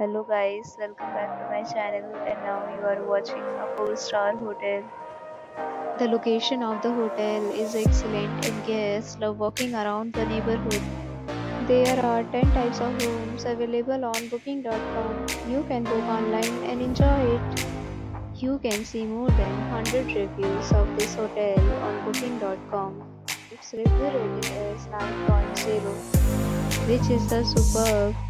Hello guys, welcome back to my channel and now you are watching a 4 star hotel. The location of the hotel is excellent and guests love walking around the neighborhood. There are 10 types of rooms available on booking.com. You can book online and enjoy it. You can see more than 100 reviews of this hotel on booking.com. Its review rating is 9.0 which is the superb.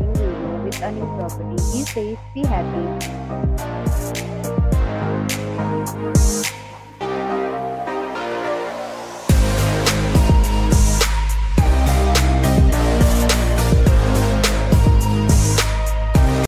a new property. He says, be happy.